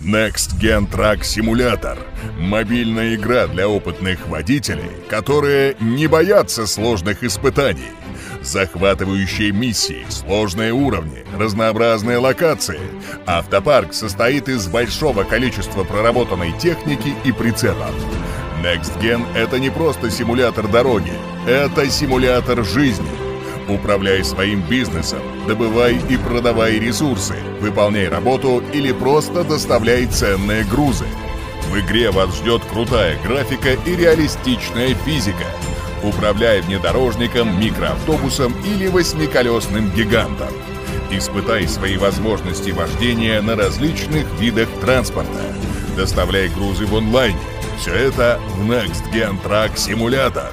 Next Gen Truck Simulator – мобильная игра для опытных водителей, которые не боятся сложных испытаний. Захватывающие миссии, сложные уровни, разнообразные локации. Автопарк состоит из большого количества проработанной техники и прицелов. Next Gen — это не просто симулятор дороги, это симулятор жизни. Управляй своим бизнесом, добывай и продавай ресурсы, выполняй работу или просто доставляй ценные грузы. В игре вас ждет крутая графика и реалистичная физика. Управляй внедорожником, микроавтобусом или восьмиколесным гигантом. Испытай свои возможности вождения на различных видах транспорта. Доставляй грузы в онлайне. Все это в Next Gen Truck Simulator.